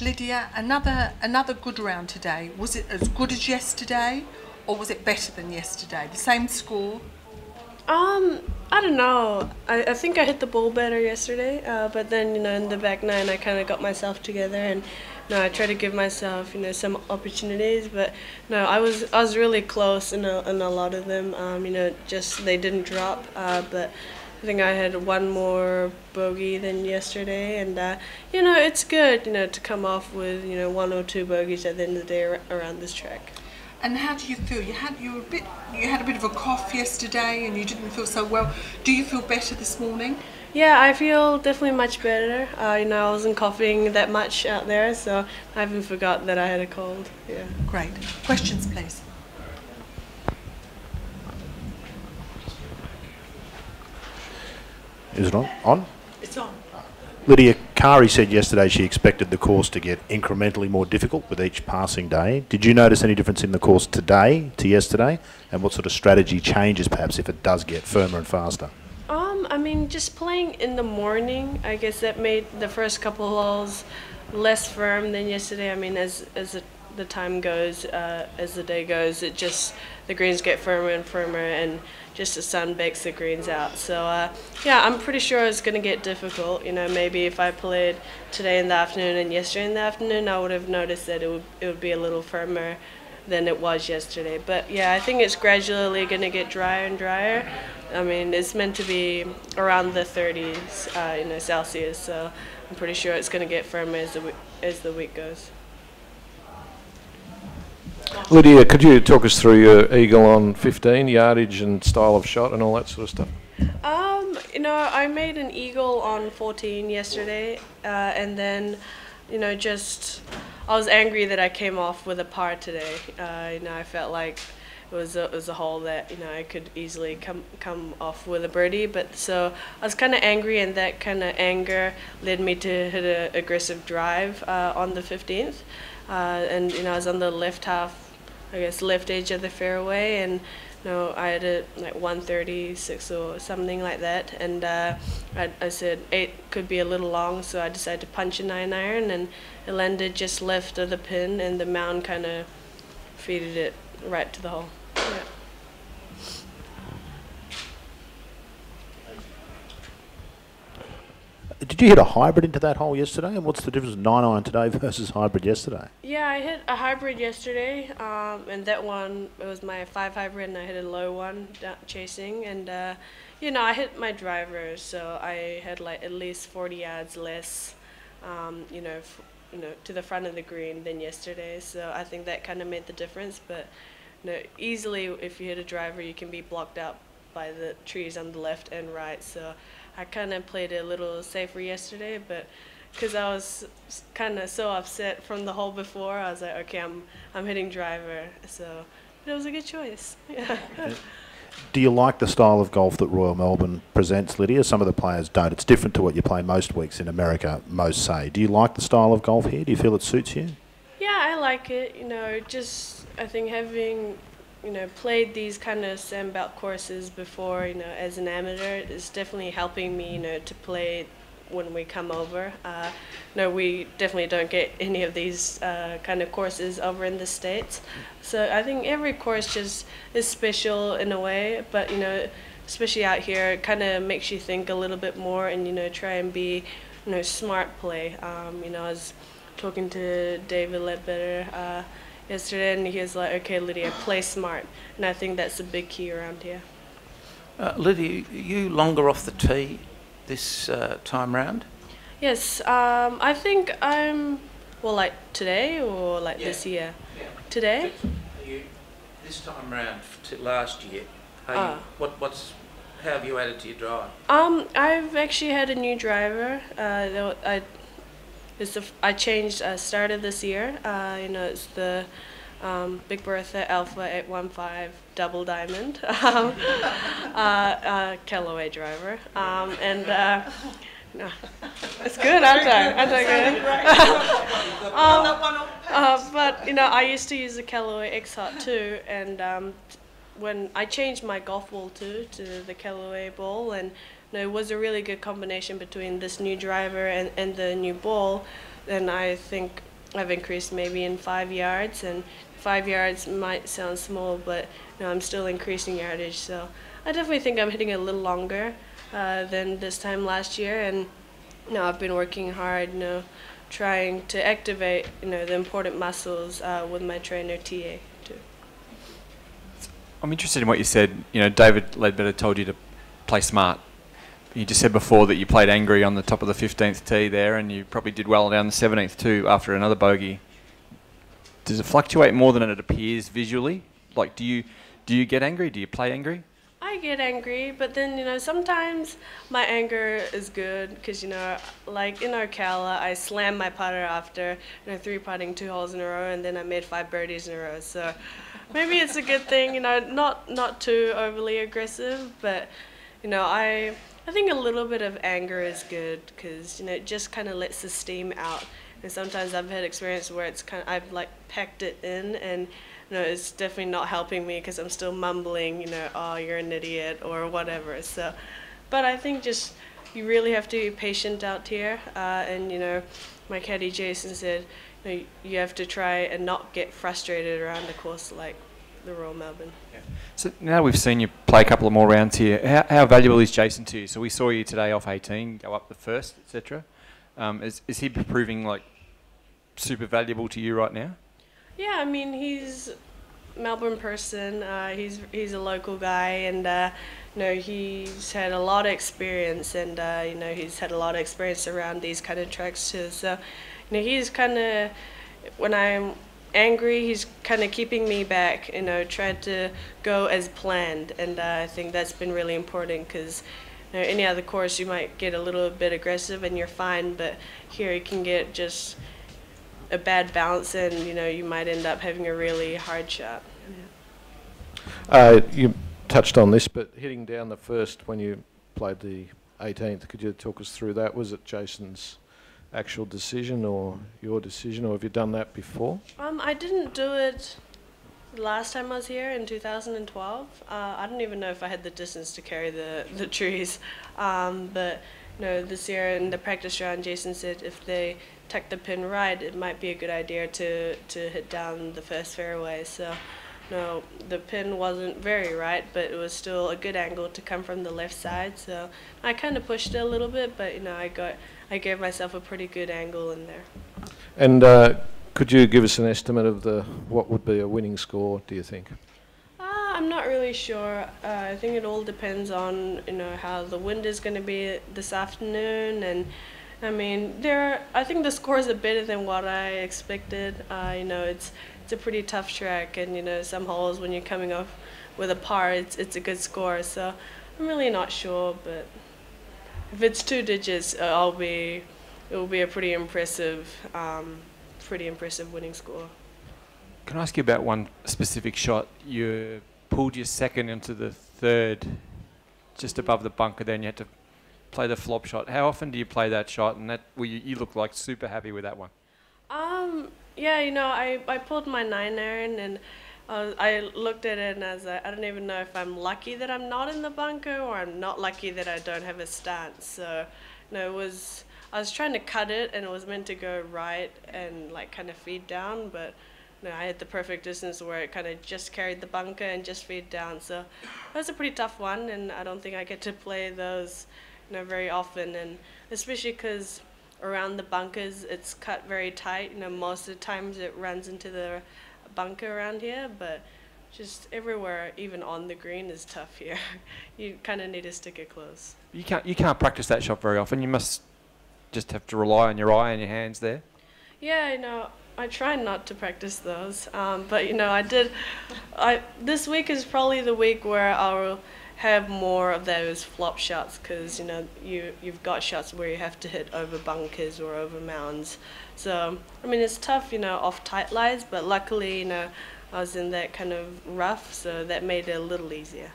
Lydia, another another good round today. Was it as good as yesterday, or was it better than yesterday? The same score. Um, I don't know. I, I think I hit the ball better yesterday, uh, but then you know in the back nine I kind of got myself together and you know I tried to give myself you know some opportunities, but no, I was I was really close in a, in a lot of them. Um, you know, just they didn't drop, uh, but. I think I had one more bogey than yesterday, and uh, you know it's good, you know, to come off with you know one or two bogeys at the end of the day ar- around this track. And how do you feel? You had you were a bit you had a bit of a cough yesterday, and you didn't feel so well. Do you feel better this morning? Yeah, I feel definitely much better. Uh, you know, I wasn't coughing that much out there, so I haven't forgot that I had a cold. Yeah. Great. Questions, please. Is it on? On? It's on. Lydia Karrie said yesterday she expected the course to get incrementally more difficult with each passing day. Did you notice any difference in the course today to yesterday? And what sort of strategy changes perhaps if it does get firmer and faster? Um, I mean, just playing in the morning, I guess that made the first couple of holes less firm than yesterday. I mean, as as the, the time goes, uh, as the day goes, it just the greens get firmer and firmer, and just the sun bakes the greens out. So uh, yeah, I'm pretty sure it's gonna get difficult. You know, maybe if I played today in the afternoon and yesterday in the afternoon, I would have noticed that it would it would be a little firmer than it was yesterday. But yeah, I think it's gradually gonna get drier and drier. I mean, it's meant to be around the 30s, uh, you know, Celsius. So I'm pretty sure it's gonna get firmer as the as the week goes. Lydia, could you talk us through your eagle on 15, yardage and style of shot and all that sort of stuff? Um, you know, I made an eagle on 14 yesterday, uh, and then, you know, just I was angry that I came off with a par today. Uh, you know, I felt like it was a, it was a hole that you know I could easily come come off with a birdie, but so I was kind of angry, and that kind of anger led me to hit an aggressive drive uh, on the 15th, uh, and you know I was on the left half, I guess left edge of the fairway, and you know I had it like 136 or something like that, and uh, I, I said eight could be a little long, so I decided to punch a nine iron, and it landed just left of the pin, and the mound kind of feeded it right to the hole. Yeah. Did you hit a hybrid into that hole yesterday? And what's the difference nine iron today versus hybrid yesterday? Yeah, I hit a hybrid yesterday, um, and that one it was my five hybrid, and I hit a low one chasing, and uh, you know I hit my driver, so I had like at least 40 yards less, um, you know, you know, to the front of the green than yesterday. So I think that kind of made the difference. But you know, easily if you hit a driver, you can be blocked out by the trees on the left and right. So I kind of played it a little safer yesterday, but because I was kind of so upset from the hole before, I was like, okay, I'm I'm hitting driver. So but it was a good choice. Do you like the style of golf that Royal Melbourne presents, Lydia? Some of the players don't. It's different to what you play most weeks in America, most say. Do you like the style of golf here? Do you feel it suits you? Yeah, I like it. You know, just I think having you know played these kind of sandbelt courses before, you know, as an amateur, it's definitely helping me. You know, to play when we come over. Uh, no, we definitely don't get any of these uh, kind of courses over in the states. So I think every course just is special in a way, but you know, especially out here, it kind of makes you think a little bit more and you know try and be, you know, smart play. Um, you know, I was talking to David Leadbetter uh, yesterday, and he was like, "Okay, Lydia, play smart," and I think that's a big key around here. Uh, Lydia, you longer off the tee this uh, time round? Yes, um, I think I'm well, like today or like this year. Today. You, this time round to last year, how Ah. you, what, what's, how have you added to your drive? Um, I've actually had a new driver. Uh, I, it's the, I changed. Uh, started this year. Uh, you know, it's the um, Big Bertha Alpha 815 Double Diamond, um, uh, uh, Callaway driver, um, and. Uh, no, it's good, aren't I? Aren't I good? um, uh, but you know, I used to use the Callaway X Hot too, and um, when I changed my golf ball too to the Callaway ball, and know, it was a really good combination between this new driver and, and the new ball. And I think I've increased maybe in five yards, and five yards might sound small, but you know, I'm still increasing yardage. So I definitely think I'm hitting a little longer uh, than this time last year, and you know, I've been working hard, you know, trying to activate you know the important muscles uh, with my trainer TA too. I'm interested in what you said. You know, David Leadbetter told you to play smart. You just said before that you played angry on the top of the 15th tee there, and you probably did well down the 17th too after another bogey. Does it fluctuate more than it appears visually? Like, do you do you get angry? Do you play angry? I get angry, but then you know sometimes my anger is good because you know like in Ocala I slammed my putter after you know three putting two holes in a row and then I made five birdies in a row. So maybe it's a good thing, you know, not not too overly aggressive, but you know I I think a little bit of anger is good because you know it just kind of lets the steam out. And sometimes I've had experience where it's kind of I've like packed it in and you know, it's definitely not helping me because I'm still mumbling, you know, oh, you're an idiot or whatever. So, but I think just you really have to be patient out here. Uh, and, you know, my caddy Jason said, you, know, you have to try and not get frustrated around the course like the Royal Melbourne. So now we've seen you play a couple of more rounds here. How, how valuable is Jason to you? So we saw you today off 18, go up the first, etc. Um, is, is he proving like super valuable to you right now? Yeah, I mean he's Melbourne person. Uh, he's he's a local guy, and uh, you know he's had a lot of experience, and uh, you know he's had a lot of experience around these kind of tracks too. So, you know he's kind of when I'm angry, he's kind of keeping me back. You know, tried to go as planned, and uh, I think that's been really important because. You know, any other course, you might get a little bit aggressive and you're fine, but here you can get just a bad bounce and you know you might end up having a really hard shot. Uh, you touched on this, but hitting down the first when you played the 18th, could you talk us through that? Was it Jason's actual decision or your decision, or have you done that before? Um, I didn't do it last time I was here in 2012. Uh, I don't even know if I had the distance to carry the the trees, um, but you know this year in the practice round, Jason said if they tuck the pin right, it might be a good idea to, to hit down the first fairway. So, no, the pin wasn't very right, but it was still a good angle to come from the left side. So I kind of pushed it a little bit, but you know, I got I gave myself a pretty good angle in there. And uh, could you give us an estimate of the what would be a winning score? Do you think? Uh, I'm not really sure. Uh, I think it all depends on you know how the wind is going to be this afternoon and I mean, there. I think the score is a better than what I expected. Uh, you know, it's it's a pretty tough track, and you know, some holes when you're coming off with a par, it's it's a good score. So I'm really not sure, but if it's two digits, uh, I'll be. It will be a pretty impressive, um, pretty impressive winning score. Can I ask you about one specific shot? You pulled your second into the third, just above the bunker. Then you had to play the flop shot. How often do you play that shot? And that well, you, you look like super happy with that one. Um, yeah, you know, I, I pulled my nine iron and uh, I looked at it and I was like, I don't even know if I'm lucky that I'm not in the bunker or I'm not lucky that I don't have a stance. So, you know, it was I was trying to cut it and it was meant to go right and like kind of feed down, but know, I had the perfect distance where it kind of just carried the bunker and just feed down. So that was a pretty tough one, and I don't think I get to play those know, very often, and especially because around the bunkers it's cut very tight. You know, most of the times it runs into the bunker around here, but just everywhere, even on the green, is tough here. you kind of need to stick it close. You can't you can't practice that shot very often. You must just have to rely on your eye and your hands there. Yeah, you know, I try not to practice those, um, but you know, I did. I this week is probably the week where I'll have more of those flop shots because you know you you've got shots where you have to hit over bunkers or over mounds. So I mean it's tough, you know, off tight lies, but luckily you know I was in that kind of rough, so that made it a little easier.